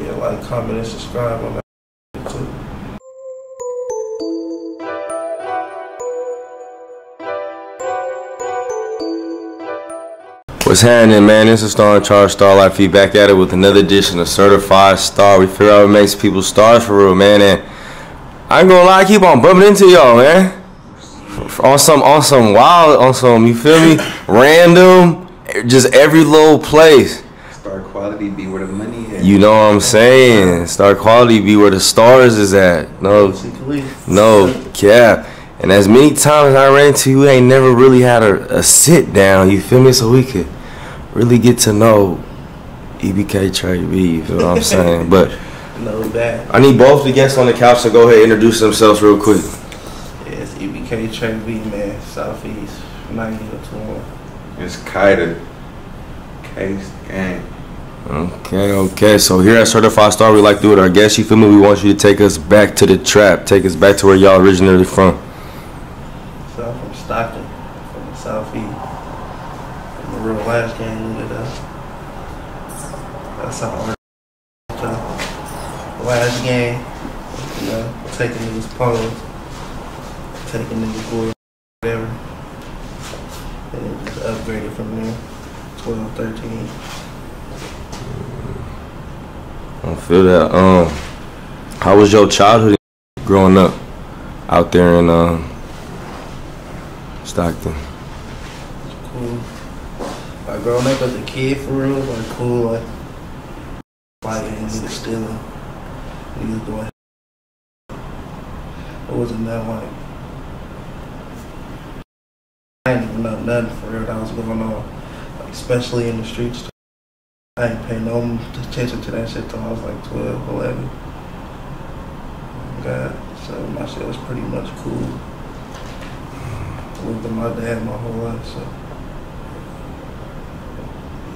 Yeah, like, comment, and subscribe on that too. What's happening, man? This is Star in Charge Star Life Feed back at it with another edition of Certified Star. We figure out what makes people stars for real, man. And I ain't gonna lie, I keep on bumping into y'all, man. On some, on some wild, on some, you feel me? Random, just every little place. Star quality be where the money is. You know what I'm saying? Star quality be where the stars is at. No, no cap. And as many times I ran to you, we ain't never really had a, a sit down. You feel me? So we could really get to know E EBK Trey B. You feel what I'm saying? But No bad. I need both the guests on the couch to go ahead and introduce themselves real quick. Yeah, it's EBK Trey B, man. Southeast, 9021. It's Kaida. Case gang. Okay, okay. So here at Certified Star, we like to do with our guests. You feel me? We want you to take us back to the trap. Take us back to where y'all originally from. So I'm from Stockton, from the Southeast. I'm a real last game nigga, though. That's how I. Last game, you know, taking niggas pose, taking niggas boy, whatever. And it just upgraded from there. 12, 13. I feel that. Um, how was your childhood growing up out there in um, Stockton? cool. Like growing up as a kid for real, like cool, like fighting, niggas stealing, niggas doing. It wasn't that like. I didn't even know nothing for real that was going on, like especially in the streets. I ain't pay no attention to that shit till I was like 12, 11. God, so my shit was pretty much cool. I lived with my dad my whole life, so.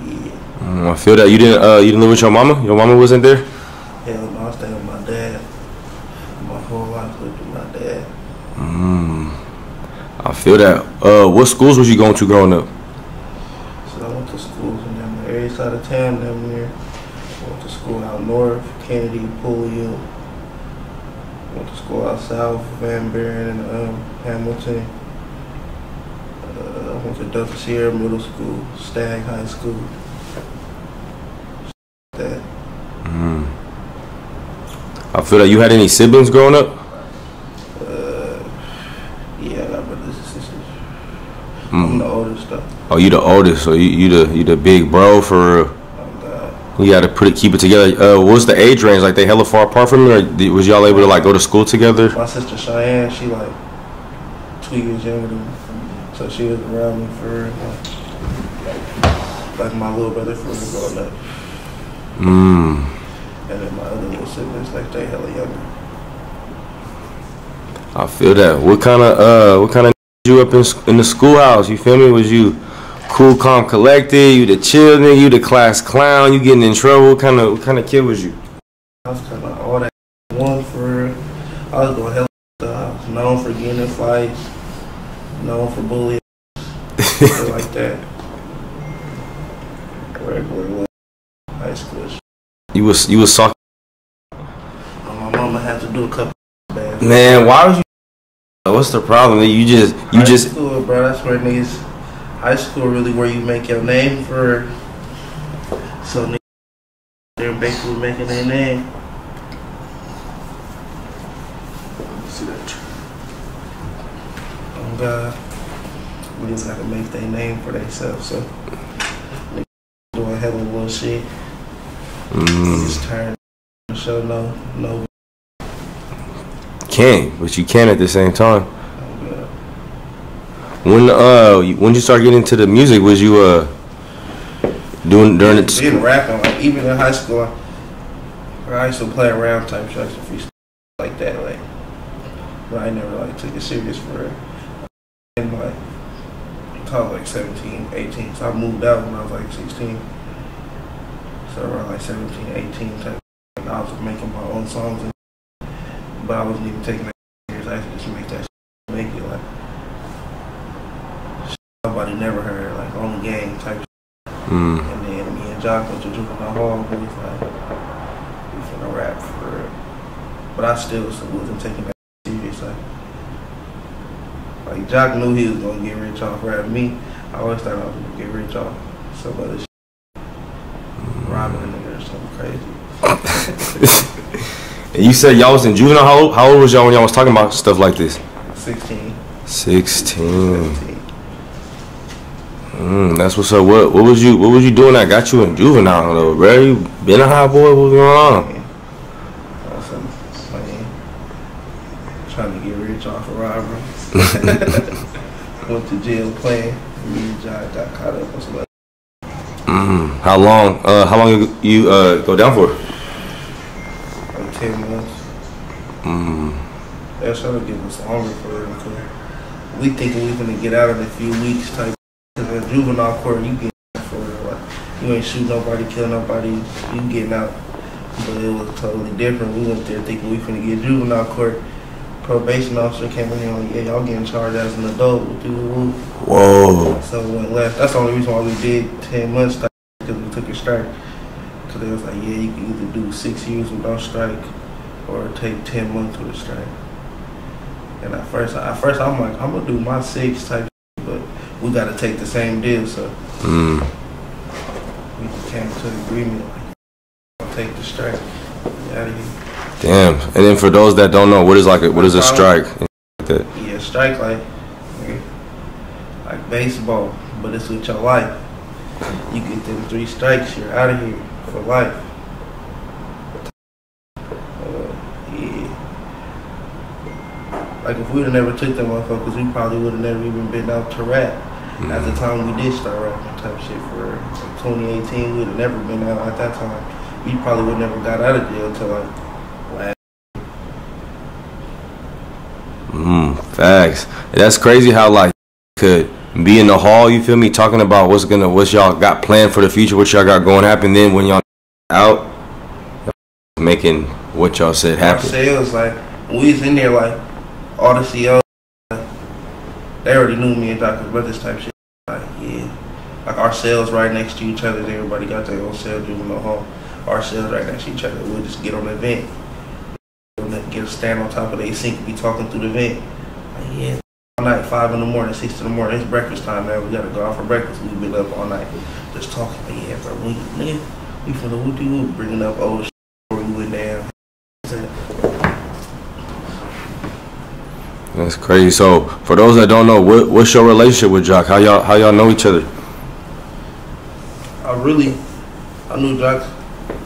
Yeah. Mm, I feel that you didn't. Uh, you didn't live with your mama. Your mama wasn't there. Yeah, no, I stayed with my dad. My whole life lived with my dad. Mm, I feel that. Uh, what schools was you going to growing up? So I went to schools in every side of town down there. Went to school out north, Kennedy, Pulliam. Went to school out south, Van Buren and um, Hamilton. Uh, went to Delta Sierra Middle School, Stagg High School. That. Mm. I feel like you had any siblings growing up. Uh, yeah, I got brothers and sisters. Mm. I'm the oldest though. Oh, you the oldest, so you, you the you the big bro for real. You gotta put it, keep it together. Uh, what's the age range? Like they hella far apart from you, or was y'all able to like go to school together? My sister Cheyenne, she like two years younger than me, so she was around me for like, like my little brother for growing up, Mm. and then my other little siblings like they hella younger. I feel that. What kind of uh, what kind of you up in in the schoolhouse? You feel me? Was you cool, calm, collected? You the chill nigga? You the class clown? You getting in trouble? What kind of what kind of kid was you? I was kind of all that one for real. I was stuff. I was known for getting in fights, known for bullying, shit like that. Regular high school. You was you was soft. Oh, my mama had to do a couple bad. Man, why was you? What's the problem? You just you high just school, bro. That's where niggas. High school really where you make your name for. So they're basically making their name. See that? Oh God, we just got to make their name for themselves. So doing hella little shit. mm, Niggas turn show no no. can, but you can at the same time. When uh when you start getting into the music, was you uh doing during it? Being rapping, like even in high school, I used to play around type shows and freestyle like that, like. But I never like took it serious for it. And like, I was like 17, 18, so I moved out when I was like 16. So around like 17, 18 type. I was making my own songs, and, but I wasn't even taking that serious. I just make that shit, make it like. shit Nobody never heard, like on the game type Mm, and then me and Jock went to juvenile hall, but it's like, we finna rap for it. but I still wasn't taking that serious. Like, like Jock knew he was gonna get rich off rap. me. I always thought I was gonna get rich off some other shit. robbing a nigga or something crazy. And you said y'all was in juvenile. How old, how old was y'all when y'all was talking about stuff like this? 16, 16. 17. Mm, that's what's up. What what was you what was you doing that got you in juvenile though, bro? You been a hot boy? What's going on? Trying to get rich off of robbery. Went to jail playing. Me and John got caught up on some other Mm, how long? Uh, how long you, you uh go down for? like 10 months. Mm, They're trying to give us longer for it we thinking we're gonna get out in a few weeks type. Juvenile court, you get out for like you ain't shoot nobody, kill nobody, you getting out. But it was totally different. We went there thinking we finna get juvenile court. Probation officer came in here like, yeah, y'all getting charged as an adult with you. whoa. So we went left. That's the only reason why we did 10 months because we took a strike. Because they was like, yeah, you can either do six years without strike or take 10 months with a strike. And at first, at first I'm like, I'm gonna do my six type, got to take the same deal. So Mm, we came to an agreement. Like, I'll take the strike. Out of here. damn. And then for those that don't know, what is like a, what is a strike? Yeah, strike like like- baseball, but it's with your life. You get them three strikes, you're out of here for life. Uh, yeah. Like if we'd have never took them motherfuckers, we probably would have never even been out to rap. At the time we did start rapping type shit for like 2018, we'd have never been out at that time. We probably would never got out of jail till like last. Mm, facts. That's crazy how like could be in the hall. You feel me? Talking about what's gonna what y'all got planned for the future, what y'all got going happen. Then when y'all out, making what y'all said our happen. sales, like we was in there, like all the CEOs, they already knew me and Dr. Brothers type shit. Like yeah, like our sales right next to each other. Everybody got their own cell juvenile hall. Our sales right next to each other. We'll just get on the vent. get a stand on top of the sink, be talking through the vent. Like yeah. All night, five in the morning, six in the morning. It's breakfast time, man. We gotta go out for breakfast. We've been up all night, just talking. Like, yeah, bro, we, nigga, we what do bringing up old shit before we went down. That's crazy. So for those that don't know, what what's your relationship with Jock? How y'all how y'all know each other? I really, I knew Jock,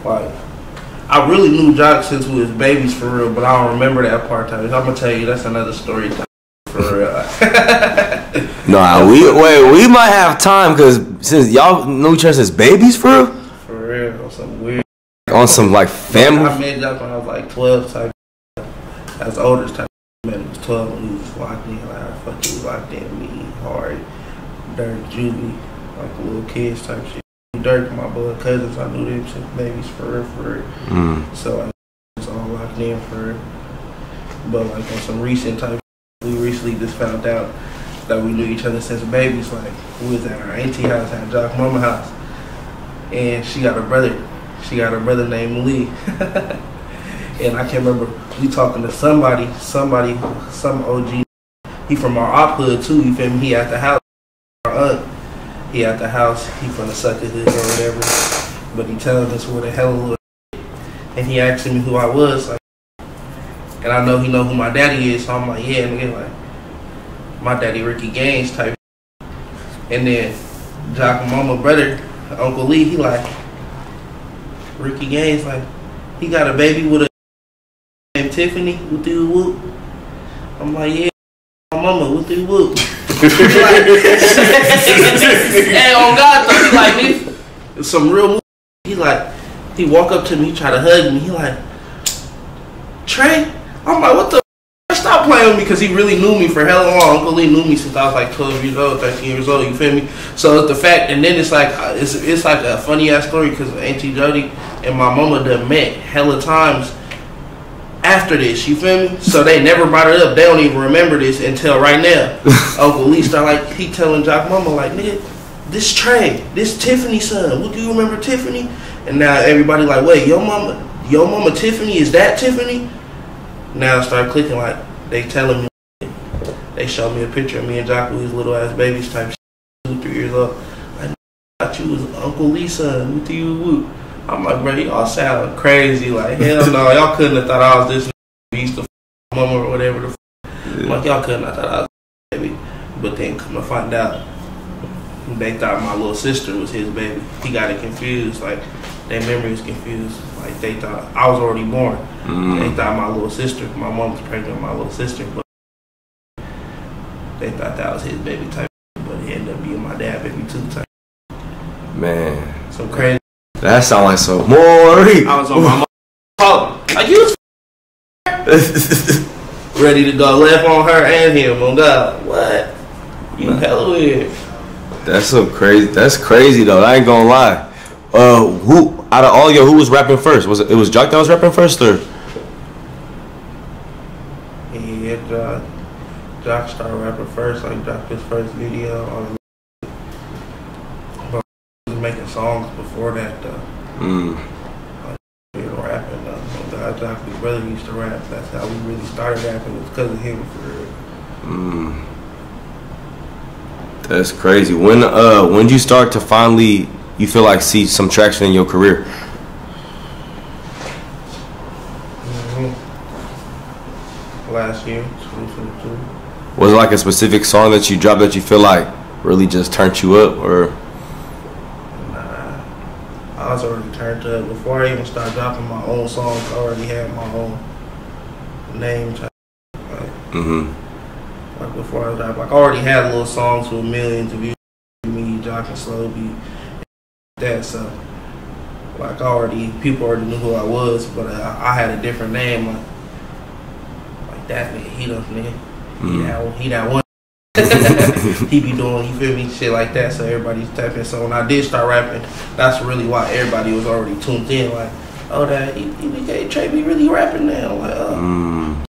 like, I really knew Jock since we was babies for real, but I don't remember that part time. I'm gonna tell you, that's another story time for real. Nah, we wait. We might have time because since y'all knew each other since babies, for real, for real, on some weird. on some like family. I met Jock when I was like 12 type. As oldest type. I met him 12 when he was locked in. Like, I fucking locked in me hard. Dirk, Juvie, like little kids type shit. Dirk, my blood cousins, I knew them since babies for real, for real. Mm, So I was all locked in for it. But like on some recent type, we recently just found out that we knew each other since babies. Like we was at our auntie house, at Jock Mama house, and she got a brother. She got a brother named Lee. and I can't remember. We talking to somebody, somebody, some OG. He from our op hood too. You feel me? He at the house. Our aunt. He at the house. He from the sucker hood or whatever. But he telling us what the hell was and he asking me who I was, like, and I know he know who my daddy is, so I'm like, yeah, nigga, like, my daddy Ricky Gaines type. And then Jock Mama brother, Uncle Lee, he like, Ricky Gaines, like, he got a baby with a Tiffany with the whoop. I'm like, yeah, my mama with the whoop. hey, on God, though, he like me, some real. Move. He like, he walk up to me, try to hug me. He like, Trey. I'm like, what the? Stop playing with me because he really knew me for hella long. Uncle Lee knew me since I was like 12 years old, 13 years old. You feel me? So the fact, and then it's like it's it's like a funny ass story because Auntie Jody and my mama done met hella times after this. You feel me? So they never brought it up. They don't even remember this until right now. Uncle Lee start like he telling Jock Mama like, nigga, this Trey, this Tiffany son. What do you remember Tiffany? And now everybody like, wait, your mama, your mama Tiffany is that Tiffany? now it started clicking like they telling me. They showed me a picture of me and Jock with his little ass babies type shit, two, three years old. I thought you was Uncle Lisa and do you woo. I'm like, bro, y'all sound crazy. Like, hell no, y'all couldn't have thought I was this used to f- mama or whatever the f- Yeah. like y'all couldn't have thought I was baby. But then come to find out they thought my little sister was his baby. He got it confused, like their memory was confused. Like they thought I was already born. They Mm. thought my little sister, my mom was pregnant with my little sister, but they thought that was his baby type. But it ended up being my dad baby too type. Man, So crazy. That sound like so more. I was on my like you ready to go left on her and him. On God, what? You hella weird. That's so crazy. That's crazy though. I ain't gonna lie. Uh, who out of all y'all, who was rapping first? Was it, it was Jock that was rapping first, or He had uh, Jock started rapping first, like dropped his first video on. But he was making songs before that though. mm, were rapping though. So God, Jock, his brother used to rap. That's how we really started rapping. It was because of him for real. mm. That's crazy. When uh, when did you start to finally you feel like see some traction in your career? hmm Last year, 2022. Was it like a specific song that you dropped that you feel like really just turned you up, or I was already turned up before I even started dropping my own songs. I already had my own name. Like, mm-hmm, like before I dropped, like I already had a little songs with millions of views. Me, Jock and Slo-Be, that so. Like I already, people already knew who I was, but uh, I had a different name. Like, like that man, he the nigga. He Mm. that, he that one. He be doing, you feel me, shit like that. So everybody's tapping. So when I did start rapping, that's really why everybody was already tuned in. Like, oh, that he, he Trey be really rapping now. Like, oh. mm,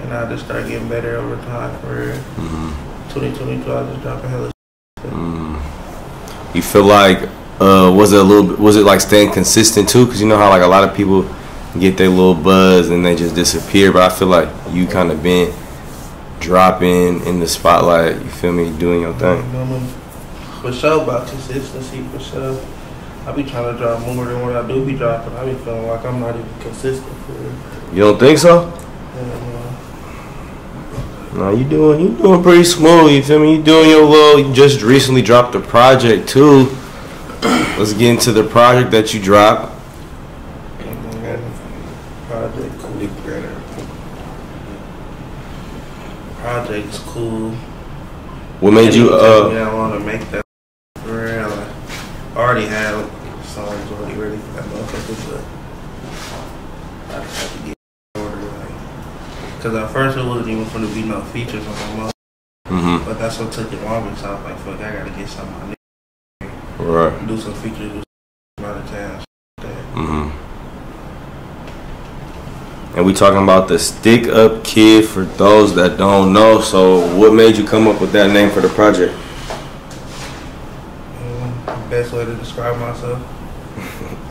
and I just started getting better over time. For mm, 2022, I just dropping hella. mm. you feel like uh, was it a little bit, was it like staying consistent too? Because you know how like a lot of people get their little buzz and they just disappear, but I feel like you kind of been dropping in the spotlight. You feel me, doing your thing. For sure, about consistency. For sure, I be trying to drop more than what I do be dropping. I be feeling like I'm not even consistent. For. You don't think so? No, you doing you doing pretty smooth. You feel me? You doing your little. You just recently dropped a project too. Let's get into the project that you dropped. project. Project's cool. What made you It took me uh? that long to make that for real. I already had songs already ready for that motherfucker, but I just had to get order. Like, cause at first it wasn't even going to be no features on my mother, Mhm. but that's what took it longer. So I was like, fuck, I gotta get something. Right. do some features with by the time. That. Mhm. And we talking about the Stick Up Kid for those that don't know. So, what made you come up with that name for the project? Mm, best way to describe myself.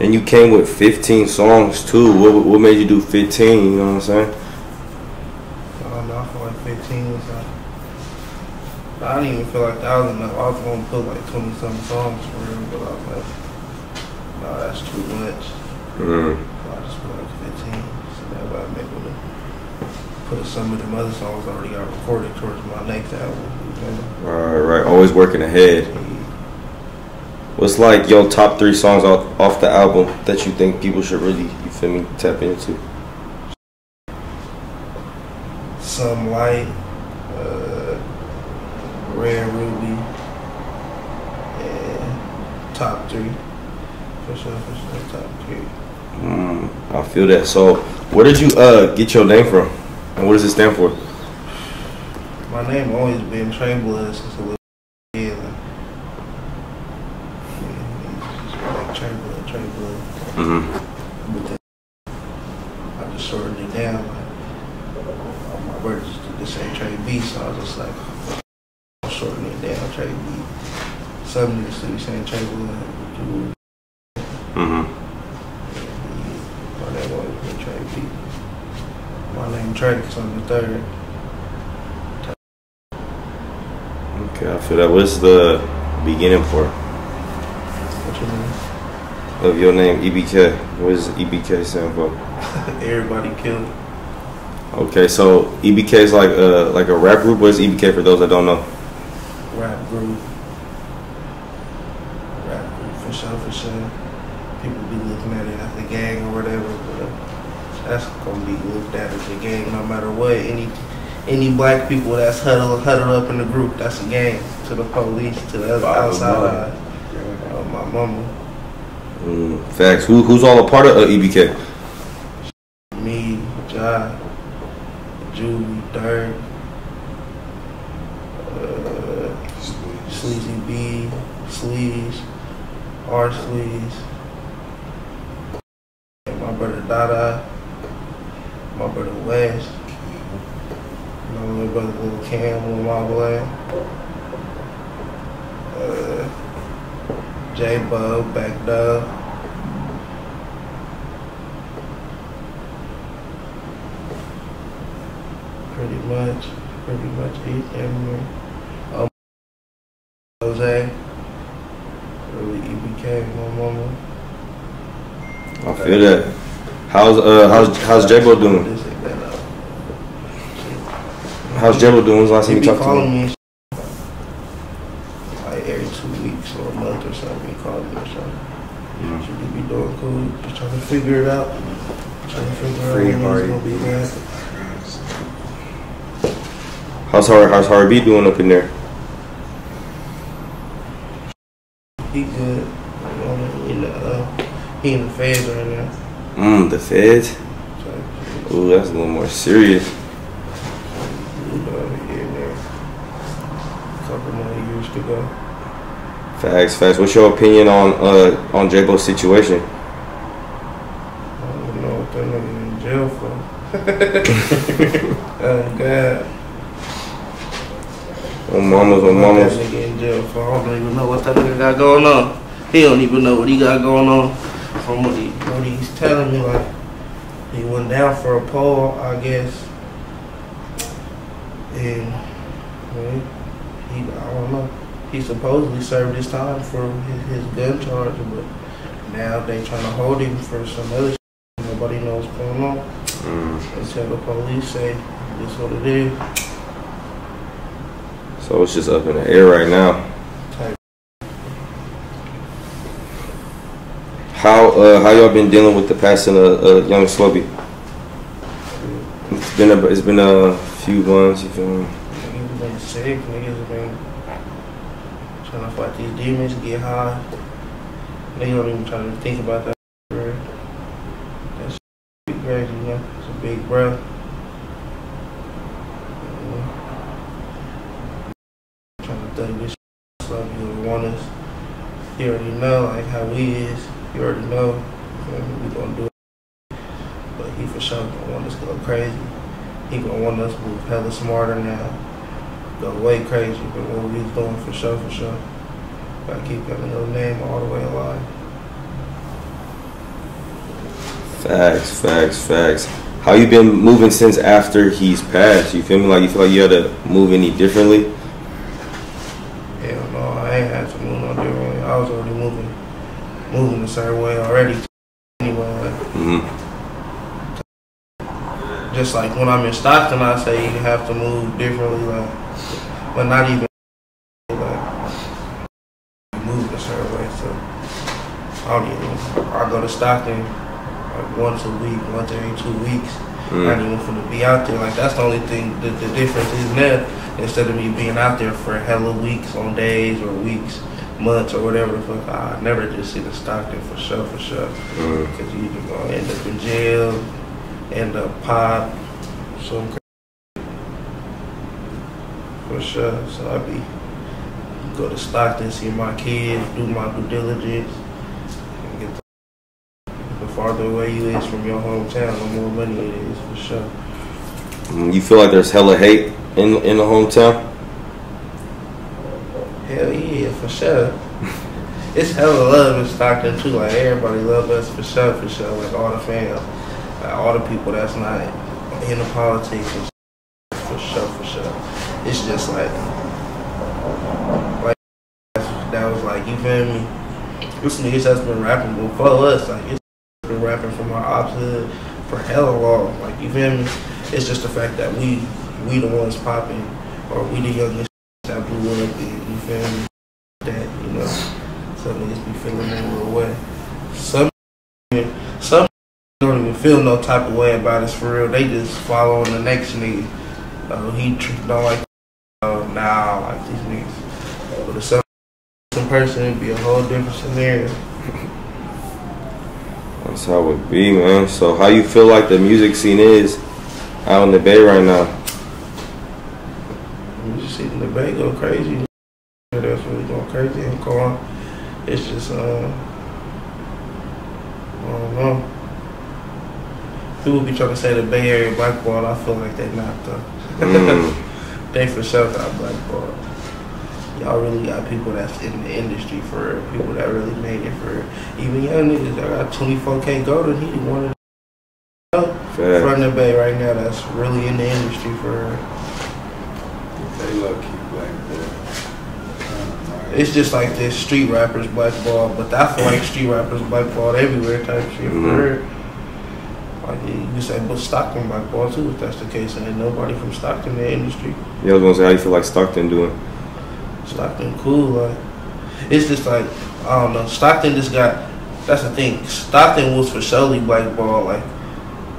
And you came with 15 songs too. What what made you do 15? You know what I'm saying? I don't know, I feel like 15 was like. I didn't even feel like that was enough. I was gonna put like 20 something songs for real, but I was like, no, that's too much. Mm. So I just put like 15. So that way I'm able to put some of them other songs I already got recorded towards my next album. You know? Right, right. Always working ahead. What's like your top three songs off, off the album that you think people should really, you feel me, tap into? Some Light, uh, Red Ruby, and Top 3. Sure, for sure, Top 3. Mm, I feel that. So, where did you uh get your name from, and what does it stand for? My name always been Blood since a little kid. Like, yeah, it's just like Trey Blood, Trey Blood. Mm-hmm. But then I just shortened it down. Like, all my brothers just did the same Trey B, so I was just like, I'm shortening it down, Trey B. Some niggas still be saying Trey Blood. Mm-hmm. tracks on the third. Okay, I feel that. What's the beginning part What you mean? of your name, EBK? What does EBK stand for? Everybody killed. Okay, so EBK is like a like a rap group. What is EBK for those that don't know? rap group. Rap group for sure, for sure. People be looking at it as a gang or whatever, but that's gonna be looked at as a gang no matter what. Any any black people that's huddled huddled up in the group, that's a gang. To the police, to the other outside line. Uh, my mama, Mm, facts. Who who's all a part of uh, EBK? me, Jai, Julie, Dirk, uh, Sleazy B, Sleaze, R Sleaze, my brother Dada, my brother West, my little brother Little Cam, Little Marble, uh, J Bub, Back Dub. Pretty much, pretty much eat everywhere. Um, Jose, really EBK, my mama. I feel that. How's uh how's how's JaayBo doing? This ain't that up. How's JaayBo doing? The last time you talked to him? me like every two weeks or a month or something. He calls me or something. Mm. Should we be doing cool? Just trying to figure it out. Trying to figure out when he's gonna be back. How's Har how's Harvey B doing up in there? He good. You know, uh, he in the feds right now. Mm, the feds. Ooh, that's a little more serious. you know, he in there. Couple years go. Facts, facts. What's your opinion on uh on JaayBo's situation? I don't know what that nigga in jail for. oh God. On mamas, on mamas. That nigga in jail for. I don't even know what that nigga got going on. He don't even know what he got going on. From what he what he's telling me, like he went down for a poll, I guess. And well, he, I don't know. He supposedly served his time for his, his gun charge, but now they trying to hold him for some other. Shit. Nobody knows what's going on. Mm. Until the police say this what it is. So it's just up in the air right now. How uh how y'all been dealing with the passing of uh, young Slo-Be? It's been a it's been a few months. You feel me? Niggas been sick. Niggas been fight these demons, get high. They don't even try to think about that. bro. That shit be crazy, know? It's a big breath. Trying to thug this up. You want us. You already know, like how we is. You already know. We gonna do it. But he for sure gonna want us to go crazy. He gonna want us to move hella smarter now. Go way crazy but what we was doing for sure, for sure. Gotta keep little name all the way alive. Facts, facts, facts. How you been moving since after he's passed? You feel me? Like you feel like you had to move any differently? Hell no, I ain't had to move no differently. I was already moving, moving the same way already. Anyway, like, hmm just like when I'm in Stockton, I say you have to move differently, like, but not even like move a certain way. So I don't even. I go to Stockton like once a week, once every two weeks. Mm. even finna be out there. Like that's the only thing. The, the difference is now instead of me being out there for hella weeks on days or weeks, months or whatever the fuck, I never just sit in Stockton for sure, for sure. Mm. Because you either gonna end up in jail, end up pop, some cra- for sure. So I be go to Stockton, see my kids, do my due diligence, and get the, the farther away you is from your hometown, the more money it is for sure. Mm, You feel like there's hella hate in in the hometown? Hell yeah, for sure. It's hella love in Stockton too. Like everybody love us for sure, for sure. Like all the fans, like all the people that's not in the politics for sure, for sure. It's just like, like that was like you feel me. This niggas that's been rapping before us, like it's rapping from our ops hood for hella long. Like you feel me. It's just the fact that we we the ones popping, or we the youngest that blew up. You feel me? That you know, some niggas be feeling that real way. Some some don't even feel no type of way about us for real. They just following the next nigga. Uh, he don't like uh, now like these niggas. But if some some person, it'd be a whole different scenario. That's how it would be, man. So how you feel like the music scene is out in the Bay right now? You just see the Bay go crazy. That's really going crazy and going. It's just uh, I don't know. People be trying to say the Bay Area blackballed. I feel like they not though. Mm. they for sure got blackballed. Y'all really got people that's in the industry for real. People that really made it for real. Even young niggas that got 24kGoldn, he one of the Fact. front of the Bay right now that's really in the industry for. They low key black there. Uh, it's just like this street rappers blackball, but I feel like street rappers blackballed everywhere type shit for mm-hmm. real. Like you said, say, but Stockton blackball too, if that's the case. Ain't nobody from Stockton in the industry. Yeah, I was gonna say how you feel like Stockton doing. Stockton cool, like it's just like I don't know. Stockton just got that's the thing. Stockton was for solely black ball. Like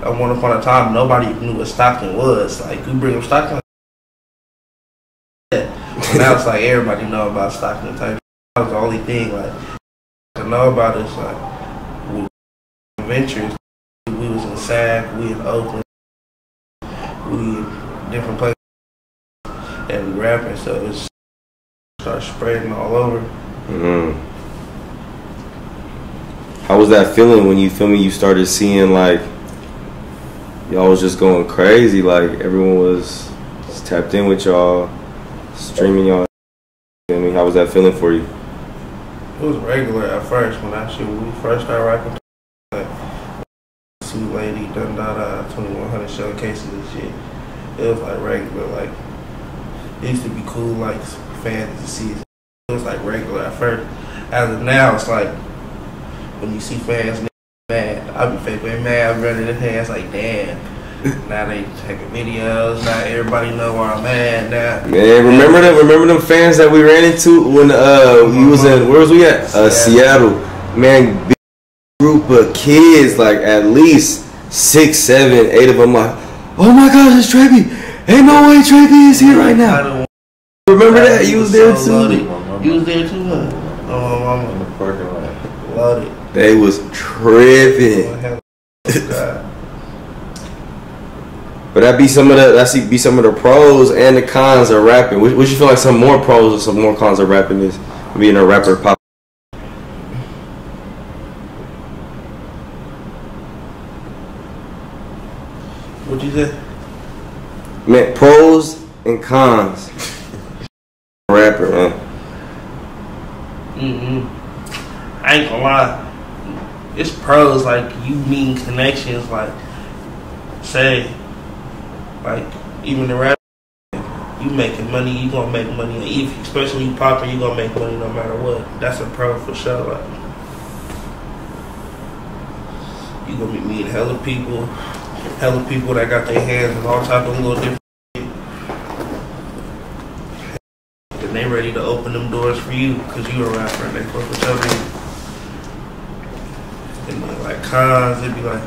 at one upon a time, nobody knew what Stockton was. Like you bring up Stockton. Now it's like everybody know about Stockton type. That was the only thing like to know about is like adventures. We was in Sac, we in Oakland, we in different places, and we rapping. So it's start spreading all over. Mm. How was that feeling when you feel me? You started seeing like y'all was just going crazy. Like everyone was just tapped in with y'all, streaming y'all. I mean, how was that feeling for you? It was regular at first when I shoot. When we first started rapping, like Sweet Lady, Dun Da Da, 2100 showcases and shit. It was like regular. Like it used to be cool, like fans to see. It It was like regular at first. As of now, it's like when you see fans mad, I be fake mad. I'm running the hands like damn. Now they taking videos. Now everybody know where I'm at. Now Man, remember them? Remember them fans that we ran into when uh we was in where was we at? Uh, Seattle. Man, big group of kids, like at least six, seven, eight of them. Like, oh my gosh, it's Trey B. Ain't no way Trey B is here right now. Don't Remember that? You was there too. You was there too, huh? Oh, In mama, the parking lot. loaded. They was tripping. Hell, God. But that be some of the that's be some of the pros and the cons of rapping. Would, would you feel like some more pros or some more cons of rapping is being a rapper pop? What'd you say? Man, pros and cons. Rapper, man. Mm-hmm. I ain't gonna lie. It's pros like you mean connections. Like say, like even the rap, you making money. You gonna make money. If especially you popping, you gonna make money no matter what. That's a pro for sure. Like you gonna be meeting hella people, hella people that got their hands in all type of little different. And they ready to open them doors for you because you a rapper and they fuck with your name. And then like cons, it be like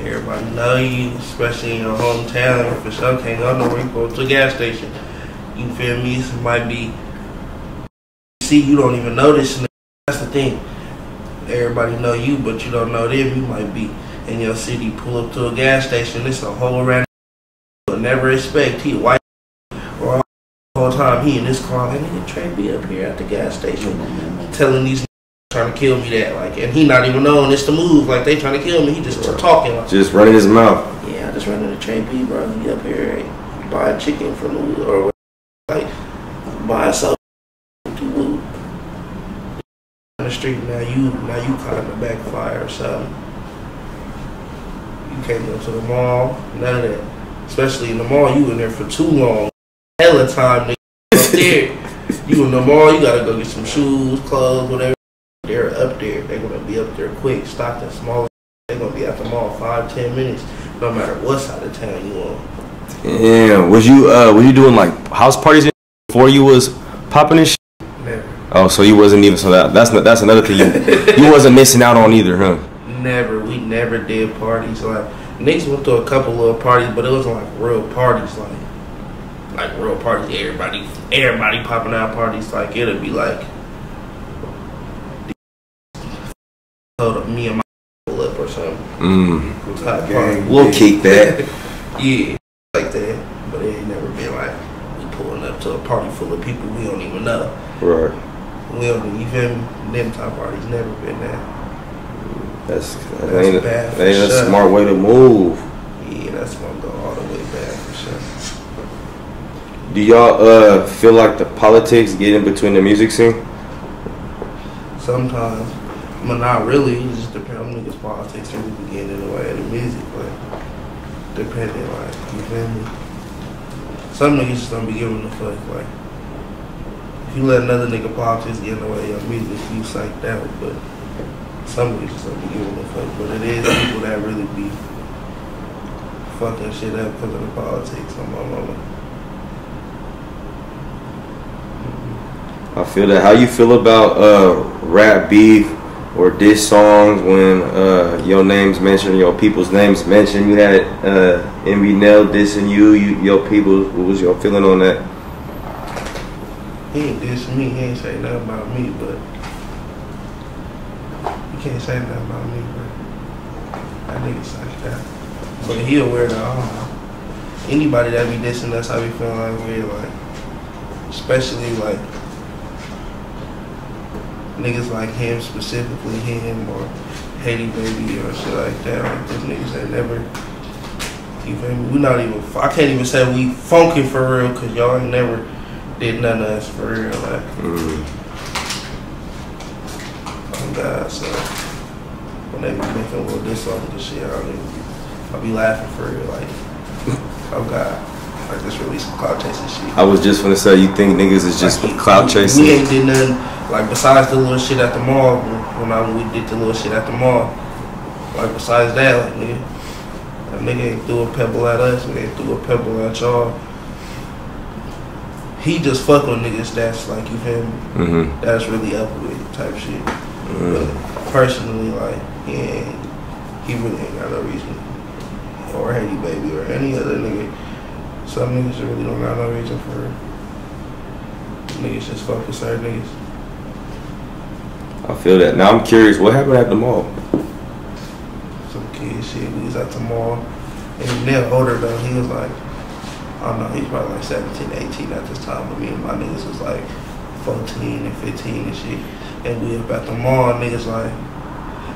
everybody know you, especially in your hometown. For sure can't go nowhere. You go to a gas station. You feel me? It might be see you don't even know this. That's the thing. Everybody know you, but you don't know them. You might be in your city, pull up to a gas station. It's a whole random. You'll never expect he white whole time he in this car. Like nigga Trey be up here at the gas station, telling these trying to kill me that like, and he not even knowing it's the move. Like they trying to kill me. He just talking like, Just running his mouth. yeah, I just running into Trey B, bro. He up here buying chicken from the or like buying something. On the street now, you now you caught in the backfire or something. You can't go to the mall, none of that. Especially in the mall, you in there for too long. Hella time, nigga. Up there, you in the mall, you gotta go get some shoes, clothes, whatever. They're up there. They're gonna be up there quick. Stop that small. They're gonna be at the mall five, ten minutes, no matter what side of town you on. Damn. Was you uh was you doing like house parties before you was popping this shit? Never, Oh, so you wasn't even so that that's not, that's another thing you you wasn't missing out on either, huh? never. We never did parties. Like niggas went to a couple little parties, but it wasn't like real parties. Like like real parties. Everybody, everybody popping out parties. Like it'll be like. Hold up, me and my pull up or something. Mm. Type Gang. party. Little kickback. Yeah, like that. But it ain't never been like we pulling up to a party full of people we don't even know. Right. We don't you feel me? Them type parties never been that. That's that That's ain't, a, bad for that ain't a smart way to move. Yeah, that's gonna go all the way back for sure. Do y'all uh feel like the politics get in between the music scene? Sometimes, but not really. It just depends on niggas' politics really begin in the way of the music, but depending, like, you feel me? Some niggas just don't be giving a fuck, like, if you let another nigga politics get in the way of your music, you psyched out, but some niggas just don't be giving a fuck, but it is people that really be fucking shit up because of the politics on my mama. I feel that. How you feel about uh rap beef or diss songs when uh your names mentioned, your people's names mentioned? You had uh MbNel dissing you, you your people. What was your feeling on that? He ain't dissing me, he ain't say nothing about me, but you can't say nothing about me, bro. That nigga like that. But he aware that know. Anybody that be dissing us, I be feeling like weird, like, especially like niggas like him, specifically him or Haiti Baby or shit like that. Like, those niggas that never, you feel me? We not even, I can't even say we funky for real, cause y'all ain't never did none of us for real, like, Mm. oh God, so when they be making little diss songs and shit, I don't even, I be laughing for real, like, oh God, like this really some cloud chasing shit. I was just gonna say, you think niggas is just Like, cloud chasing? We ain't did nothing, like, besides the little shit at the mall, when I, we did the little shit at the mall, like, besides that, like, nigga, that nigga ain't threw a pebble at us, we ain't threw a pebble at y'all. He just fuck with niggas that's like, you feel me? Mm-hmm. that's really up with type shit. But personally, like, he ain't, he really ain't got no reason. Or Haiti Baby or any other nigga. Some niggas really don't got no reason for it. Niggas just fuck with certain niggas. I feel that. Now I'm curious, what happened at the mall? Some kid shit. We was at the mall. And they're older though. He was like, I don't know, he's probably like 17, 18 at this time. But me and my niggas was like 14 and 15 and shit. And we up at the mall, niggas like,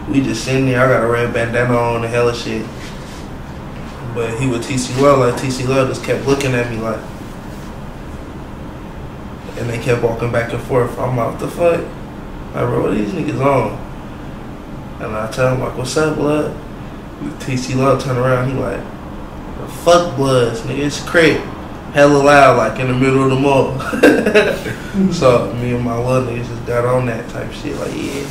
we just sitting there. I got a red bandana on and hella shit. But he with TC Love, like TC Love just kept looking at me like, and they kept walking back and forth. I'm like, the fuck? Like, bro, what these niggas on? And I tell him like, what's up, blood? TC Love turn around, he like, the fuck bloods, nigga, it's crib. Hella loud, like in the middle of the mall. so me and my little niggas just got on that type shit, like, yeah,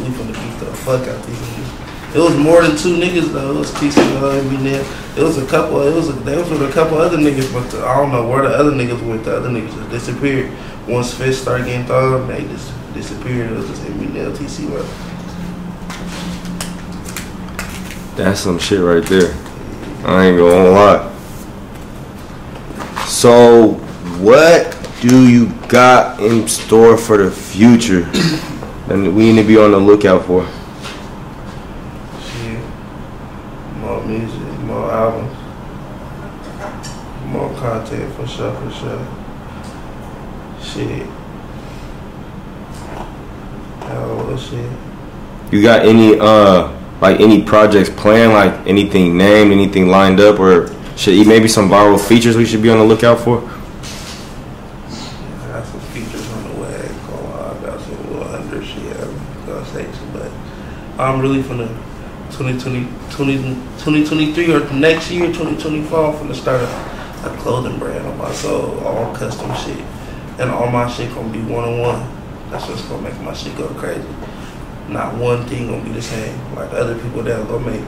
we finna beat the fuck out these niggas. It was more than two niggas though. It was TC Love and there. It was a couple. It was a, there was with a couple other niggas, but the, I don't know where the other niggas went. The other niggas just disappeared. Once fists started getting thrown, they just disappeared. It was just there, TC Love. That's some shit right there. I ain't gonna lie. So, what do you got in store for the future? And we need to be on the lookout for. Shit. More music, more albums. More content for sure, for sure. Shit. Shit. You got any uh like any projects planned, like anything named, anything lined up, or should maybe some viral features we should be on the lookout for? I got some features on the way. I ain't gonna lie. I got some little under shit. I'm gonna say but I'm really finna 2020, 20, 2023 or next year, 2024, I'm finna start a, a clothing brand on my soul, all custom shit. And all my shit gonna be one on one. That's what's gonna make my shit go crazy. Not one thing gonna be the same. Like other people that are gonna make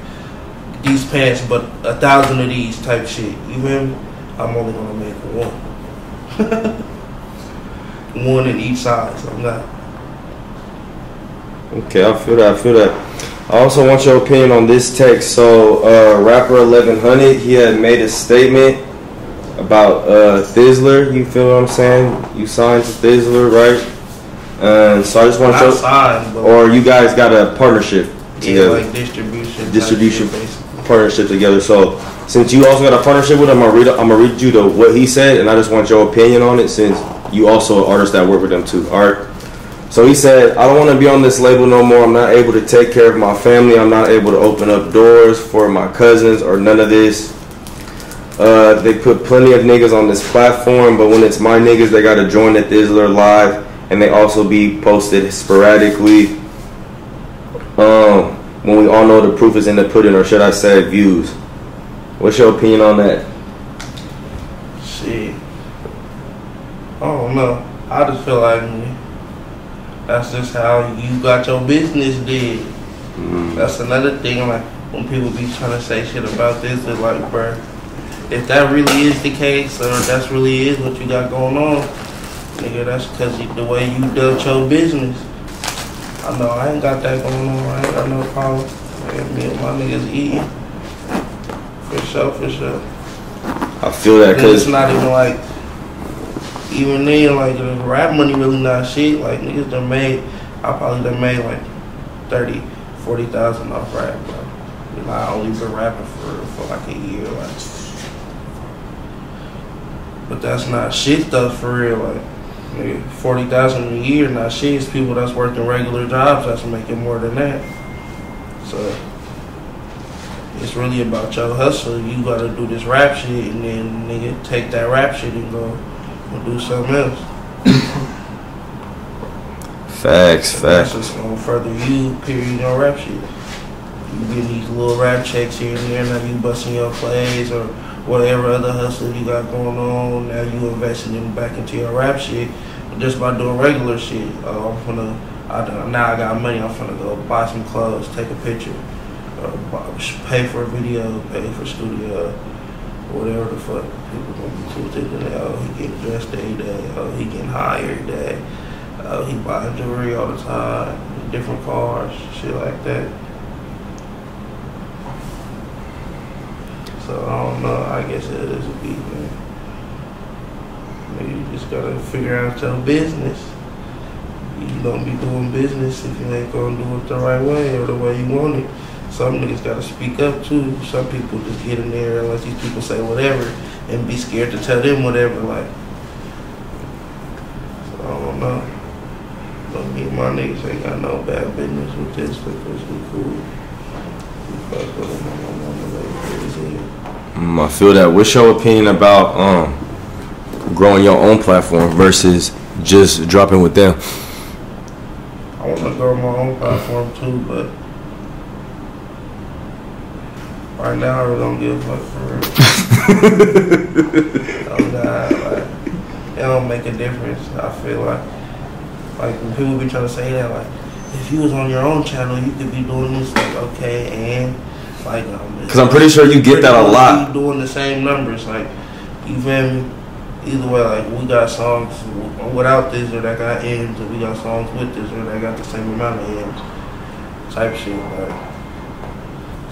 these pants, but a thousand of these type of shit. You feel me? I'm only gonna make one. one in each size. I'm not. Okay, I feel that. I feel that. I also want your opinion on this text. So, uh, rapper 1100, he had made a statement about uh, Thizzler. You feel what I'm saying? You signed to Thizzler, right? And so I just want to your, signed, or you guys got a partnership yeah, together, like distribution. Distribution. partnership together. So since you also got a partnership with him, I'm gonna read. I'm gonna read you the what he said, and I just want your opinion on it since you also an artist that work with them too. All right. So he said, I don't want to be on this label no more. I'm not able to take care of my family. I'm not able to open up doors for my cousins or none of this. Uh, they put plenty of niggas on this platform, but when it's my niggas, they gotta join at the Thizzler live, and they also be posted sporadically. Um, when we all know the proof is in the pudding, or should I say views? What's your opinion on that? Shit. I don't know. I just feel like that's just how you got your business did. Mm. That's another thing. Like when people be trying to say shit about this, it's like, bruh, if that really is the case, or that's really is what you got going on, nigga, that's because the way you dealt your business. I know I ain't got that going on. I ain't got no problem. Man, me and my niggas eating. For sure, for sure. I feel that And it's not even like, even then, like the rap money really not shit. Like niggas done made, I probably done made like 30, 40,000 off rap, bro. You know, I only been rapping for, for like a year, like. But that's not shit though, for real. Like, nigga, 40,000 a year, Now shit. It's people that's working regular jobs that's making more than that. So, it's really about your hustle. You gotta do this rap shit and then nigga take that rap shit and go and do something else. facts, That's facts. just gonna further you, period, your rap shit. You get these little rap checks here and there, now you busting your plays or whatever other hustle you got going on. Now you investing in back into your rap shit just by doing regular shit. Uh, I'm gonna, I, now I got money, I'm gonna go buy some clothes, take a picture, uh, pay for a video, pay for studio, whatever the fuck. People gonna be too thinking, oh, he getting dressed every day, oh, he getting high every day. Uh, he buying jewelry all the time, different cars, shit like that. So I don't know. I guess it is a beat, man. Maybe you just gotta figure out your business. You don't be doing business if you ain't gonna do it the right way or the way you want it. Some niggas gotta speak up too. Some people just get in there and let these people say whatever and be scared to tell them whatever. Like, so I don't know. But me and my niggas ain't got no bad business with this because we cool. We fuck with them. My mama like crazy. Mm, I feel that. What's your opinion about um growing your own platform versus just dropping with them? I want to grow my own platform too, but right now I really don't give a fuck for real. oh God, like it don't make a difference. I feel like like when people be trying to say that, like if you was on your own channel, you could be doing this. Like okay, and like Because I'm pretty sure you get that a lot. Doing the same numbers, like you feel me? Either way, like we got songs without this or that got ends, or we got songs with this or that got the same amount of ends, type shit. Like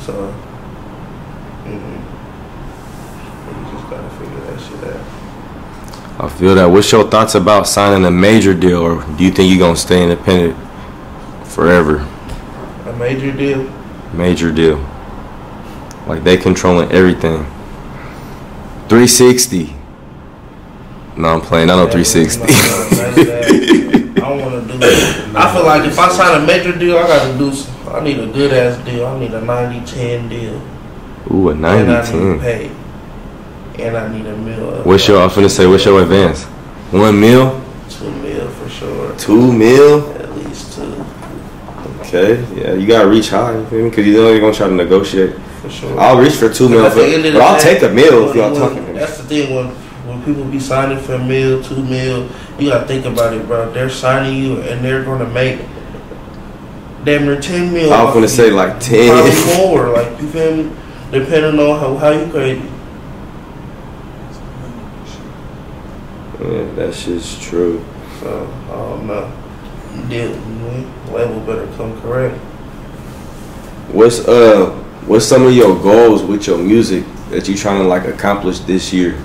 so, mm you just gotta figure that shit out. I feel that. What's your thoughts about signing a major deal, or do you think you're gonna stay independent forever? A major deal. Major deal. Like they controlling everything. 360. No, I'm playing. I know 360. I don't want to do. I feel like if I sign a major deal, I got to do. I need a good ass deal. I need a 90-10 deal. Ooh, a And I 90 need 10. pay. And I need a meal. What's your? I'm finna say. What's your advance? One mil, Two mil for sure. two mil. At least two. Okay, yeah, you gotta reach high, you feel me? Because you know you're gonna try to negotiate. For sure. I'll reach for two mil, At for, the end of but I'll take a meal if y'all when- talking. That's the thing when when people be signing for a meal, two mil, you gotta think about it, bro. They're signing you and they're gonna make damn near ten mil. I was gonna say like ten. Probably more. Like you feel me? Depending on how how you crazy. Yeah, that shit's true. So I don't. Deal label better come correct. What's uh, what's some of your goals with your music that you're trying to like accomplish this year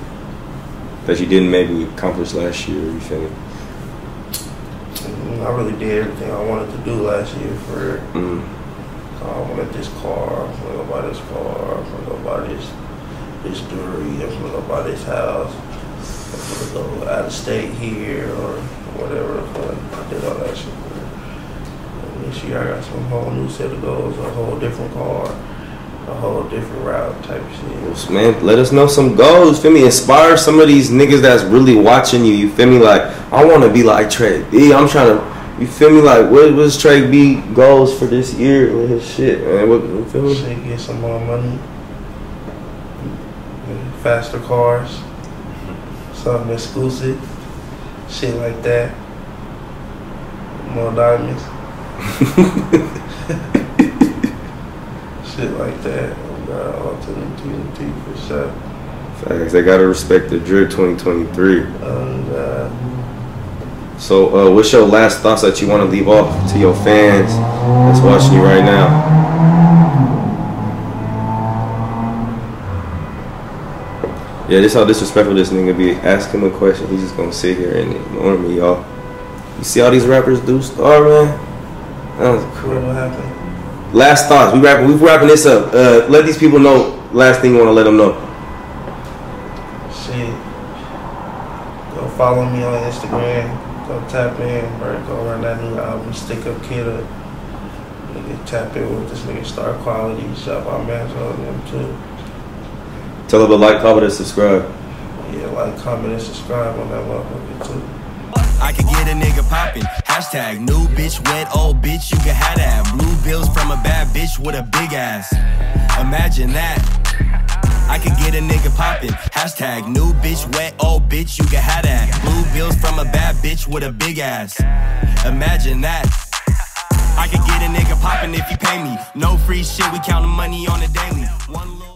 that you didn't maybe accomplish last year? You feel me? Mm, I really did everything I wanted to do last year for it. Mm. I wanted this car. I'm gonna go buy this car. I'm gonna go buy this this jewelry. I'm gonna go buy this house. I'm gonna go out of state here or whatever. But I did all that shit. And this year I got some whole new set of goals, a whole different car, a whole different route type shit. Man, let us know some goals. Feel me? Inspire some of these niggas that's really watching you. You feel me? Like I want to be like Trey B. I'm trying to. You feel me? Like what was Trey B goals for this year with his shit, man? What, you feel me? Shit, get some more money, faster cars, something exclusive, shit like that. More diamonds. shit like that. Oh God, all to them TNT for sure. Facts. They gotta respect the drip 2023. Oh God. So, uh, what's your last thoughts that you want to leave off to your fans that's watching you right now? Yeah, this is how disrespectful this nigga be. Ask him a question, he's just gonna sit here and ignore me, y'all. You see all these rappers do star, man? That was cool. What happen? Last thoughts. We wrapping. We wrapping this up. Uh, let these people know. Last thing you want to let them know. Shit. Go follow me on Instagram. Go tap in, bro. Go run that new album, Stick Up Kid Up. Nigga, tap in with this nigga Star Quality. Shop our mans on them too. Tell them to like, comment, and subscribe. Yeah, like, comment, and subscribe on that motherfucker too. I could get a nigga poppin'. Hashtag new bitch, wet old bitch, you can have that. Blue bills from a bad bitch with a big ass. Imagine that. I could get a nigga poppin'. Hashtag new bitch, wet old bitch, you can have that. Blue bills from a bad bitch with a big ass. Imagine that. I could get a nigga poppin' if you pay me. No free shit, we countin' money on the daily.